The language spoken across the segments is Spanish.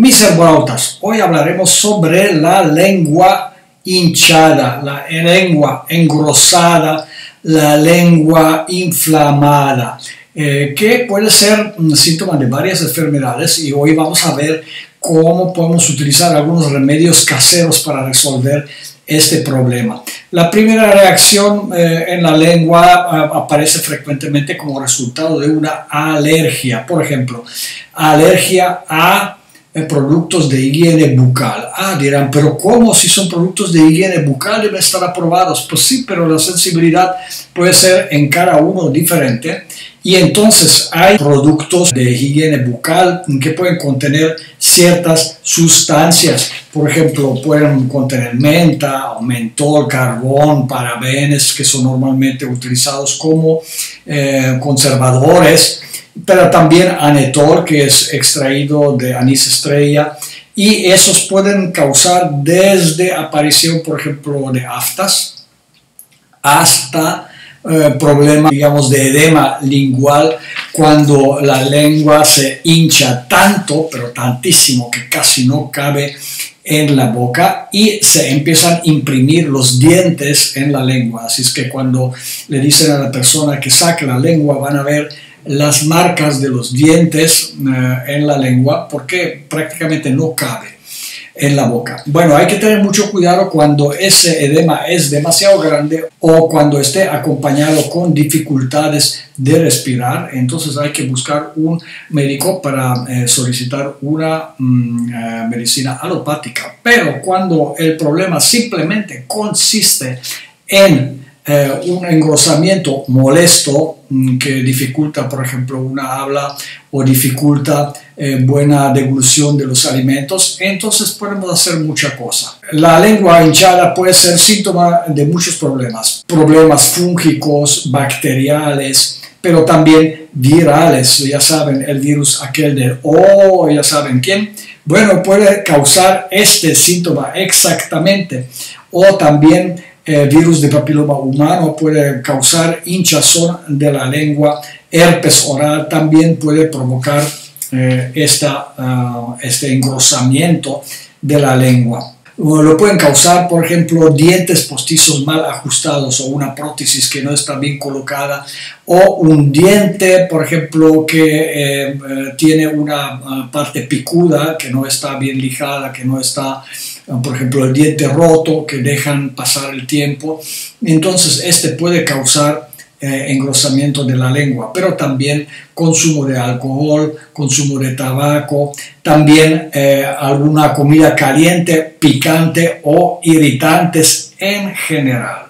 Mis hermanotas, hoy hablaremos sobre la lengua hinchada, la lengua engrosada, la lengua inflamada, eh, que puede ser un síntoma de varias enfermedades y hoy vamos a ver cómo podemos utilizar algunos remedios caseros para resolver este problema. La primera reacción eh, en la lengua aparece frecuentemente como resultado de una alergia, por ejemplo, alergia a productos de higiene bucal. Ah, dirán, pero ¿cómo si son productos de higiene bucal deben estar aprobados? Pues sí, pero la sensibilidad puede ser en cada uno diferente. Y entonces hay productos de higiene bucal que pueden contener ciertas sustancias. Por ejemplo, pueden contener menta, mentol, carbón, parabenes, que son normalmente utilizados como eh, conservadores pero también anetol, que es extraído de anís estrella, y esos pueden causar desde aparición, por ejemplo, de aftas, hasta eh, problemas, digamos, de edema lingual, cuando la lengua se hincha tanto, pero tantísimo, que casi no cabe en la boca y se empiezan a imprimir los dientes en la lengua. Así es que cuando le dicen a la persona que saque la lengua, van a ver las marcas de los dientes eh, en la lengua porque prácticamente no cabe en la boca. Bueno, hay que tener mucho cuidado cuando ese edema es demasiado grande o cuando esté acompañado con dificultades de respirar. Entonces hay que buscar un médico para eh, solicitar una mm, eh, medicina alopática. Pero cuando el problema simplemente consiste en eh, un engrosamiento molesto que dificulta, por ejemplo, una habla o dificulta eh, buena devolución de los alimentos, entonces podemos hacer mucha cosa. La lengua hinchada puede ser síntoma de muchos problemas, problemas fúngicos, bacteriales, pero también virales, ya saben, el virus aquel de O, ya saben quién, bueno, puede causar este síntoma exactamente, o también el virus de papiloma humano puede causar hinchazón de la lengua, herpes oral también puede provocar eh, esta, ah, este engrosamiento de la lengua. Lo pueden causar, por ejemplo, dientes postizos mal ajustados o una prótesis que no está bien colocada o un diente, por ejemplo, que eh, eh, tiene una ah, parte picuda que no está bien lijada, que no está por ejemplo, el diente roto, que dejan pasar el tiempo. Entonces, este puede causar eh, engrosamiento de la lengua, pero también consumo de alcohol, consumo de tabaco, también eh, alguna comida caliente, picante o irritantes en general.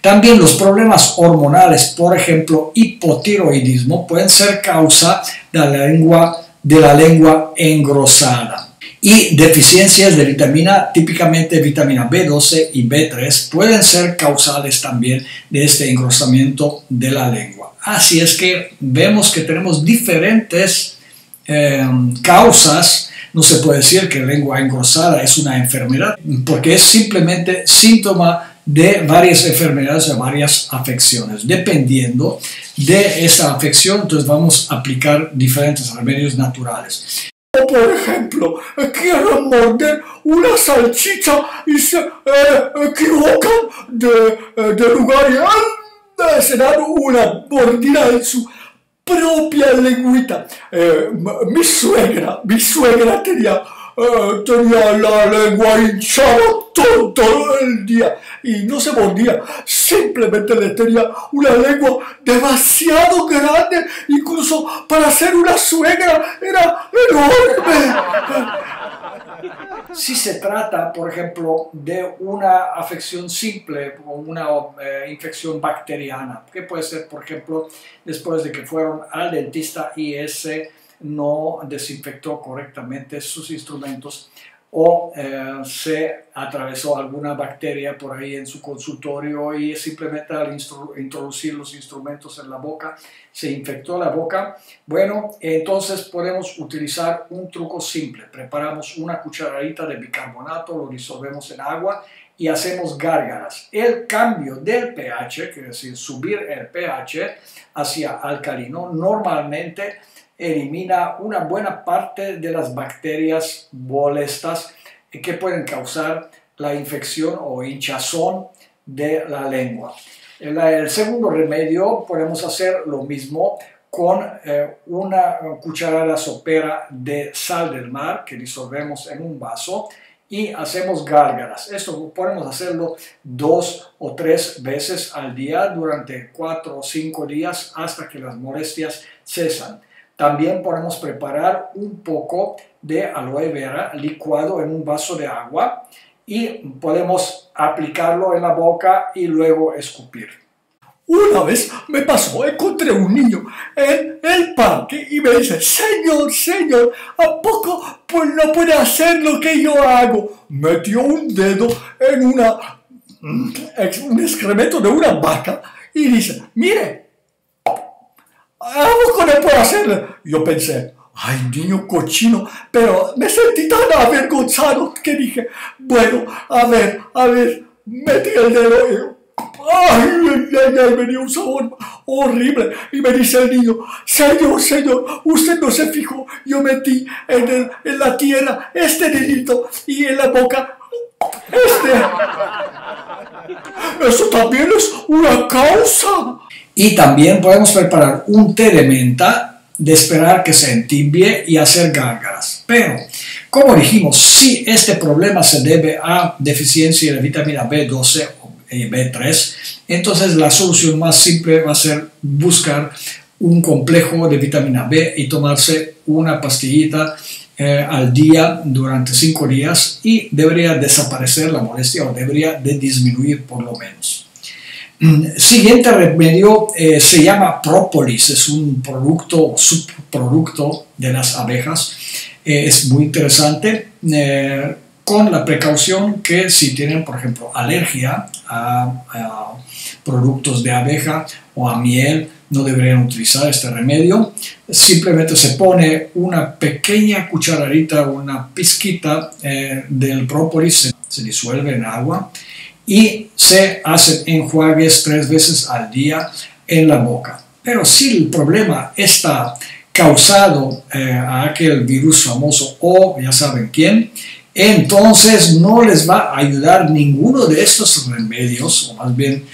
También los problemas hormonales, por ejemplo, hipotiroidismo, pueden ser causa de la lengua, de la lengua engrosada. Y deficiencias de vitamina, típicamente vitamina B12 y B3, pueden ser causales también de este engrosamiento de la lengua. Así es que vemos que tenemos diferentes em, causas. No se puede decir que lengua engrosada es una enfermedad, porque es simplemente síntoma de varias enfermedades, de varias afecciones. Dependiendo de esa afección, entonces vamos a aplicar diferentes remedios naturales por ejemplo, quieren morder una salchicha y se eh, equivocan de, eh, de lugar y se dan una mordida en su propia lengüita. Eh, mi suegra, mi suegra tenía eh, tenía la lengua hinchada todo, el día y no se mordía, simplemente le tenía una lengua demasiado grande, incluso para ser una suegra era enorme. Si se trata, por ejemplo, de una afección simple o una eh, infección bacteriana, que puede ser, por ejemplo, después de que fueron al dentista y ese no desinfectó correctamente sus instrumentos o eh, se atravesó alguna bacteria por ahí en su consultorio y simplemente al introducir los instrumentos en la boca se infectó la boca. Bueno, entonces podemos utilizar un truco simple. Preparamos una cucharadita de bicarbonato, lo disolvemos en agua y hacemos gárgaras. El cambio del pH, que es decir, subir el pH hacia alcalino, normalmente elimina una buena parte de las bacterias molestas que pueden causar la infección o hinchazón de la lengua. El, segundo remedio podemos hacer lo mismo con eh, una cucharada sopera de sal del mar que disolvemos en un vaso y hacemos gárgaras. Esto podemos hacerlo dos o tres veces al día durante cuatro o cinco días hasta que las molestias cesan. También podemos preparar un poco de aloe vera licuado en un vaso de agua y podemos aplicarlo en la boca y luego escupir. Una vez me pasó, encontré un niño en el parque y me dice, Señor, Señor, ¿a poco pues no puede hacer lo que yo hago? Metió un dedo en una, mm, un excremento de una vaca y dice, mire, ¿a poco no puede hacerlo? Yo pensé, ay, niño cochino, pero me sentí tan avergonzado que dije, bueno, a ver, a ver, metí el dedo ¡Ay, ay, ay! Dio un sabor horrible. Y me dice el niño, Señor, Señor, usted no se fijó. Yo metí en, el, en la tierra este dedito y en la boca este. Eso también es una causa. Y también podemos preparar un té de menta de esperar que se entibie y hacer gárgaras. Pero, como dijimos, si este problema se debe a deficiencia de vitamina B12 B3. Entonces la solución más simple va a ser buscar un complejo de vitamina B y tomarse una pastillita eh, al día durante 5 días y debería desaparecer la molestia o debería de disminuir por lo menos. Mm, siguiente remedio eh, se llama propolis, es un producto, subproducto de las abejas, eh, es muy interesante con la precaución que si tienen, por ejemplo, alergia a, productos de abeja o a miel, no deberían utilizar este remedio. Simplemente se pone una pequeña cucharadita, una pizquita eh, del própolis, se, disuelve en agua y se hacen enjuagues tres veces al día en la boca. Pero si el problema está causado eh, a aquel virus famoso o ya saben quién, entonces no les va a ayudar ninguno de estos remedios, o más bien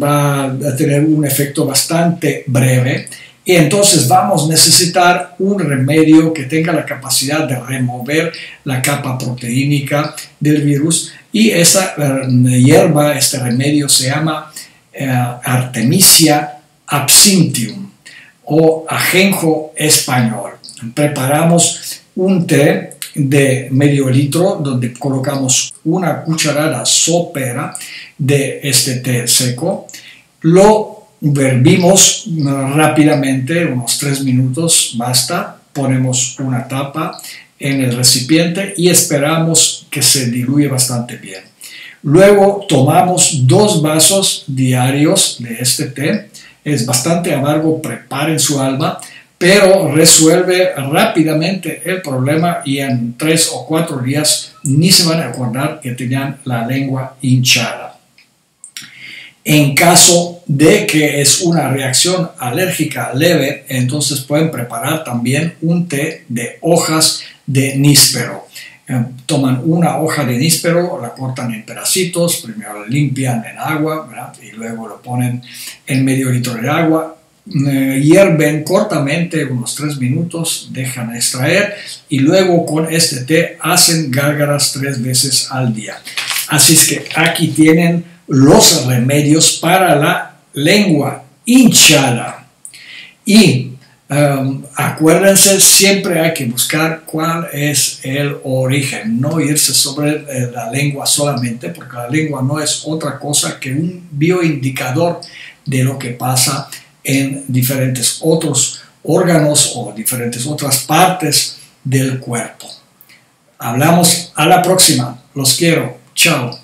va a tener un efecto bastante breve. Y entonces vamos a necesitar un remedio que tenga la capacidad de remover la capa proteínica del virus. Y esa eh, hierba, este remedio se llama eh, Artemisia absinthium o ajenjo español. Preparamos un té de medio litro donde colocamos una cucharada sopera de este té seco. Lo hervimos rápidamente, unos tres minutos, basta. Ponemos una tapa en el recipiente y esperamos que se diluye bastante bien. Luego tomamos dos vasos diarios de este té. Es bastante amargo, preparen su alma pero resuelve rápidamente el problema y en tres o cuatro días ni se van a acordar que tenían la lengua hinchada. En caso de que es una reacción alérgica leve, entonces pueden preparar también un té de hojas de níspero. Eh, toman una hoja de níspero, la cortan en pedacitos, primero la limpian en agua y luego lo ponen en medio litro de agua, eh, hierven cortamente unos 3 minutos, dejan extraer y luego con este té hacen gárgaras tres veces al día. Así es que aquí tienen los remedios para la lengua hinchada. Y um, acuérdense, siempre hay que buscar cuál es el origen, no irse sobre eh, la lengua solamente, porque la lengua no es otra cosa que un bioindicador de lo que pasa en diferentes otros órganos o diferentes otras partes del cuerpo. Hablamos a la próxima. Los quiero. Chao.